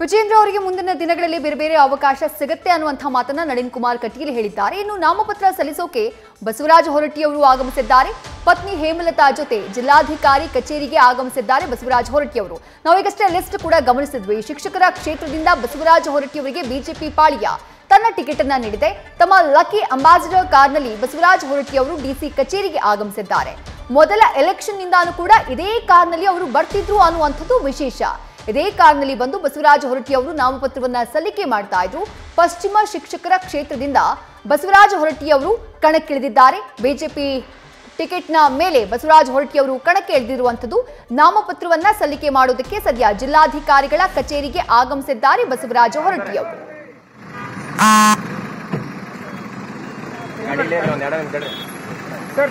ವಿಜೇಂದ್ರ ಅವರಿಗೆ ಮುಂದಿನ ದಿನಗಳಲ್ಲಿ ಬೇರೆ ಬೇರೆ ಅವಕಾಶ ಸಿಗುತ್ತೆ ಅನ್ನುವಂಥ ಮಾತನ್ನ ನಳಿನ್ ಕುಮಾರ್ ಕಟೀಲ್ ಹೇಳಿದ್ದಾರೆ. ಇನ್ನು ನಾಮಪತ್ರ ಸಲ್ಲಿಸೋಕೆ ಬಸವರಾಜ ಹೊರಟ್ಟಿ ಅವರು ಆಗಮಿಸಿದ್ದಾರೆ. ಪತ್ನಿ ಹೇಮಲತಾ ಜೊತೆ ಜಿಲ್ಲಾಧಿಕಾರಿ ಕಚೇರಿಗೆ ಆಗಮಿಸಿದ್ದಾರೆ ಬಸವರಾಜ ಹೊರಟ್ಟಿ ಅವರು. ನಾವೀಗಷ್ಟೇ ಲಿಸ್ಟ್ ಕೂಡ ಗಮನಿಸಿದ್ವಿ. ಶಿಕ್ಷಕರ ಕ್ಷೇತ್ರದಿಂದ ಬಸವರಾಜ ಹೊರಟ್ಟಿ ಅವರಿಗೆ ಬಿಜೆಪಿ ಪಾಳಿಯ ತನ್ನ ಟಿಕೆಟ್ ಅನ್ನ ನೀಡಿದೆ. ತಮ್ಮ ಲಕ್ಕಿ ಅಂಬಾಸಿಡರ್ ಕಾರ್ನಲ್ಲಿ ಬಸವರಾಜ ಹೊರಟ್ಟಿ ಅವರು ಡಿಸಿ ಕಚೇರಿಗೆ ಆಗಮಿಸಿದ್ದಾರೆ. ಮೊದಲ ಎಲೆಕ್ಷನ್ ನಿಂದಾನು ಕೂಡ ಇದೇ ಕಾರ್ನಲ್ಲಿ ಅವರು ಬರ್ತಿದ್ರು ಅನ್ನುವಂಥದ್ದು ವಿಶೇಷ. ಇದೇ ಕಾರ್ನಲ್ಲಿ ಬಂದು ಬಸವರಾಜ ಹೊರಟ್ಟಿ ಅವರು ನಾಮಪತ್ರವನ್ನ ಸಲ್ಲಿಕೆ ಮಾಡ್ತಾ ಇದ್ರು. ಪಶ್ಚಿಮ ಶಿಕ್ಷಕರ ಕ್ಷೇತ್ರದಿಂದ ಬಸವರಾಜ ಹೊರಟ್ಟಿ ಅವರು ಕಣಕ್ಕಿಳಿದಿದ್ದಾರೆ. ಬಿಜೆಪಿ ಟಿಕೆಟ್ನ ಮೇಲೆ ಬಸವರಾಜ ಹೊರಟ್ಟಿ ಅವರು ಕಣಕ್ಕೆ ಇಳಿದಿರುವಂಥದ್ದು ನಾಮಪತ್ರವನ್ನ ಸಲ್ಲಿಕೆ ಮಾಡುವುದಕ್ಕೆ ಸದ್ಯ ಜಿಲ್ಲಾಧಿಕಾರಿಗಳ ಕಚೇರಿಗೆ ಆಗಮಿಸಿದ್ದಾರೆ ಬಸವರಾಜ ಹೊರಟ್ಟಿ ಅವರು. ಸರ್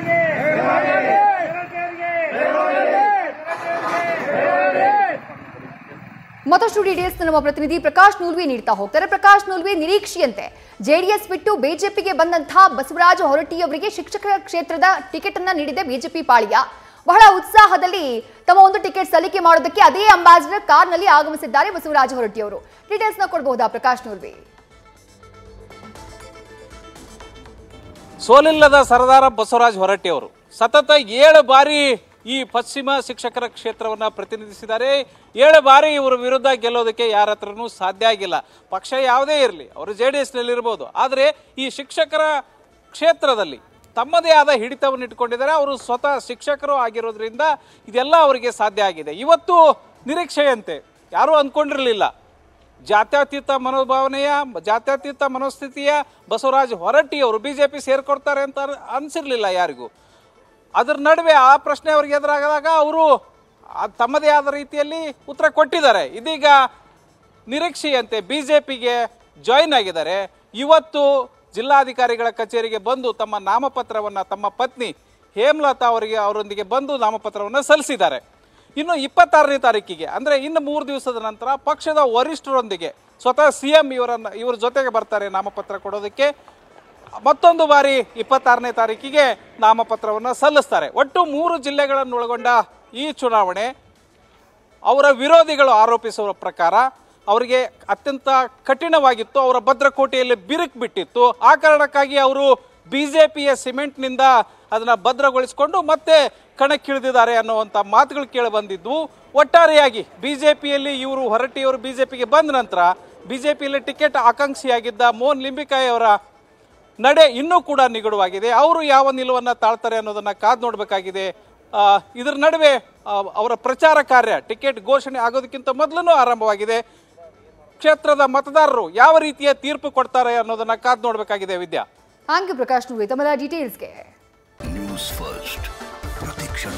ಮತ್ತಷ್ಟು ಡೀಟೇಲ್ಸ್ ನಮ್ಮ ಪ್ರತಿನಿಧಿ ಪ್ರಕಾಶ್ ನೂಲ್ವಿ ನೀಡ್ತಾ ಹೋಗ್ತಾರೆ. ಪ್ರಕಾಶ್ ನೂಲ್ವಿ ನಿರೀಕ್ಷೆಯಂತೆ ಜೆಡಿಎಸ್ ಬಿಟ್ಟು ಬಿಜೆಪಿಗೆ ಬಂದಂತಹ ಬಸವರಾಜ ಹೊರಟ್ಟಿ ಅವರಿಗೆ ಶಿಕ್ಷಕರ ಕ್ಷೇತ್ರದ ಟಿಕೆಟ್ ಅನ್ನ ನೀಡಿದೆ ಬಿಜೆಪಿ ಪಾಳಿಯ. ಬಹಳ ಉತ್ಸಾಹದಲ್ಲಿ ತಮ್ಮ ಒಂದು ಟಿಕೆಟ್ ಸಲ್ಲಿಕೆ ಮಾಡೋದಕ್ಕೆ ಅದೇ ಅಂಬಾಸಿಡರ್ ಕಾರ್ನಲ್ಲಿ ಆಗಮಿಸಿದ್ದಾರೆ ಬಸವರಾಜ ಹೊರಟ್ಟಿ ಅವರು ಡೀಟೇಲ್ಸ್ನ ಕೊಡಬಹುದಾ ಪ್ರಕಾಶ್ ನೂರ್ವಿ ಸೋಲಿಲ್ಲದ ಸರದಾರ ಬಸವರಾಜ ಹೊರಟ್ಟಿ ಅವರು ಸತತ ಏಳು ಬಾರಿ ಈ ಪಶ್ಚಿಮ ಶಿಕ್ಷಕರ ಕ್ಷೇತ್ರವನ್ನು ಪ್ರತಿನಿಧಿಸಿದ್ದಾರೆ. ಏಳು ಬಾರಿ ಇವರ ವಿರುದ್ಧ ಗೆಲ್ಲೋದಕ್ಕೆ ಯಾರ ಹತ್ರನೂ ಸಾಧ್ಯ ಆಗಿಲ್ಲ. ಪಕ್ಷ ಯಾವುದೇ ಇರಲಿ, ಅವರು ಜೆ ಡಿ ಎಸ್ನಲ್ಲಿರ್ಬೋದು. ಆದರೆ ಈ ಶಿಕ್ಷಕರ ಕ್ಷೇತ್ರದಲ್ಲಿ ತಮ್ಮದೇ ಆದ ಹಿಡಿತವನ್ನು ಇಟ್ಕೊಂಡಿದ್ದಾರೆ. ಅವರು ಸ್ವತಃ ಶಿಕ್ಷಕರು ಆಗಿರೋದ್ರಿಂದ ಇದೆಲ್ಲ ಅವರಿಗೆ ಸಾಧ್ಯ ಆಗಿದೆ. ಇವತ್ತು ನಿರೀಕ್ಷೆಯಂತೆ ಯಾರೂ ಅಂದ್ಕೊಂಡಿರಲಿಲ್ಲ ಜಾತ್ಯತೀತ ಮನೋಭಾವನೆಯ, ಜಾತ್ಯತೀತ ಮನೋಸ್ಥಿತಿಯ ಬಸವರಾಜ್ ಹೊರಟ್ಟಿ ಅವರು ಪಿ ಸೇರ್ಕೊಡ್ತಾರೆ ಅಂತ ಅನಿಸಿರಲಿಲ್ಲ ಯಾರಿಗೂ. ಅದರ ನಡುವೆ ಆ ಪ್ರಶ್ನೆ ಅವ್ರಿಗೆ ಎದುರಾಗದಾಗ ಅವರು ತಮ್ಮದೇ ಆದ ರೀತಿಯಲ್ಲಿ ಉತ್ತರ ಕೊಟ್ಟಿದ್ದಾರೆ. ಇದೀಗ ನಿರೀಕ್ಷೆಯಂತೆ ಬಿ ಜೆ ಪಿಗೆ ಜಾಯಿನ್ ಆಗಿದ್ದಾರೆ. ಇವತ್ತು ಜಿಲ್ಲಾಧಿಕಾರಿಗಳ ಕಚೇರಿಗೆ ಬಂದು ತಮ್ಮ ನಾಮಪತ್ರವನ್ನು ತಮ್ಮ ಪತ್ನಿ ಹೇಮಲತಾ ಅವರಿಗೆ ಅವರೊಂದಿಗೆ ಬಂದು ನಾಮಪತ್ರವನ್ನು ಸಲ್ಲಿಸಿದ್ದಾರೆ. ಇನ್ನು ಇಪ್ಪತ್ತಾರನೇ ತಾರೀಕಿಗೆ, ಅಂದರೆ ಇನ್ನು ಮೂರು ದಿವಸದ ನಂತರ ಪಕ್ಷದ ವರಿಷ್ಠರೊಂದಿಗೆ ಸ್ವತಃ ಸಿ ಎಂ ಇವರನ್ನು, ಇವ್ರ ಜೊತೆಗೆ ಬರ್ತಾರೆ ನಾಮಪತ್ರ ಕೊಡೋದಕ್ಕೆ. ಮತ್ತೊಂದು ಬಾರಿ ಇಪ್ಪತ್ತಾರನೇ ತಾರೀಕಿಗೆ ನಾಮಪತ್ರವನ್ನು ಸಲ್ಲಿಸ್ತಾರೆ. ಒಟ್ಟು ಮೂರು ಜಿಲ್ಲೆಗಳನ್ನು ಒಳಗೊಂಡ ಈ ಚುನಾವಣೆ ಅವರ ವಿರೋಧಿಗಳು ಆರೋಪಿಸುವ ಪ್ರಕಾರ ಅವರಿಗೆ ಅತ್ಯಂತ ಕಠಿಣವಾಗಿತ್ತು. ಅವರ ಭದ್ರಕೋಟೆಯಲ್ಲಿ ಬಿರುಕು ಬಿಟ್ಟಿತ್ತು. ಆ ಕಾರಣಕ್ಕಾಗಿ ಅವರು ಬಿ ಜೆ ಪಿಯ ಸಿಮೆಂಟ್ನಿಂದ ಅದನ್ನು ಭದ್ರಗೊಳಿಸಿಕೊಂಡು ಮತ್ತೆ ಕಣಕ್ಕಿಳಿದಿದ್ದಾರೆ ಅನ್ನುವಂಥ ಮಾತುಗಳು ಕೇಳಿ ಬಂದಿದ್ವು ಒಟ್ಟಾರೆಯಾಗಿ ಬಿ ಜೆ ಪಿಯಲ್ಲಿ ಇವರು ಹೊರಟಿಯವರು ಬಿ ಜೆ ಪಿಗೆ ಬಂದ ನಂತರ ಬಿ ಜೆ ಪಿಯಲ್ಲಿ ಟಿಕೆಟ್ ಆಕಾಂಕ್ಷಿಯಾಗಿದ್ದ ಮೋಹನ್ ಲಿಂಬಿಕಾಯಿ ಅವರ ನಡೆ ಇನ್ನೂ ಕೂಡ ನಿಗಡವಾಗಿದೆ. ಅವರು ಯಾವ ನಿಲುವನ್ನು ತಾಳ್ತಾರೆ ಅನ್ನೋದನ್ನು ಕಾದು ನೋಡಬೇಕಾಗಿದೆ. ಇದರ ನಡುವೆ ಅವರ ಪ್ರಚಾರ ಕಾರ್ಯ ಟಿಕೆಟ್ ಘೋಷಣೆ ಆಗೋದಕ್ಕಿಂತ ಮೊದಲೂ ಆರಂಭವಾಗಿದೆ. ಕ್ಷೇತ್ರದ ಮತದಾರರು ಯಾವ ರೀತಿಯ ತೀರ್ಪು ಕೊಡ್ತಾರೆ ಅನ್ನೋದನ್ನ ಕಾದು ನೋಡಬೇಕಾಗಿದೆ ವಿದ್ಯಾ. ಹಾಂಗೆ ಪ್ರಕಾಶ್ ನೂಲ್ವಿ ತಮ್ಮ ಡೀಟೇಲ್ಸ್ಗೆ ನ್ಯೂಸ್ ಫಸ್ಟ್ ಪ್ರತಿಕ್ಷಣ